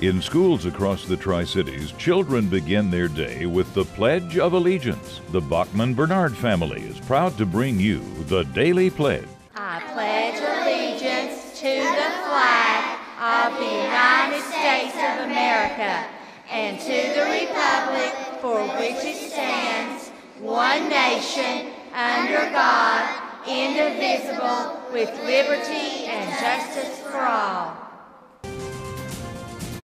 In schools across the Tri Cities, children begin their day with the Pledge of Allegiance. The Bachman-Bernard family is proud to bring you the Daily Pledge. I pledge allegiance to the flag of the United States of America and to the republic for which it stands, one nation, under God, indivisible, with liberty and justice for all.